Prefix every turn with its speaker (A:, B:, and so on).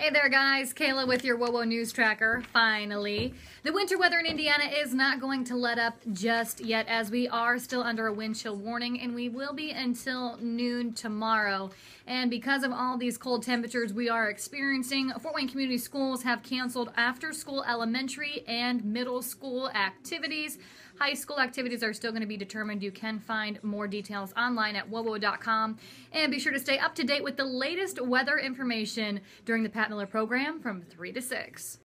A: Hey there, guys. Kayla with your WOWO News Tracker. Finally, the winter weather in Indiana is not going to let up just yet, as we are still under a wind chill warning, and we will be until noon tomorrow. And because of all these cold temperatures we are experiencing, Fort Wayne Community Schools have canceled after school elementary and middle school activities. High school activities are still going to be determined. You can find more details online at wowo.com. And be sure to stay up to date with the latest weather information during the Pat Program from 3 to 6.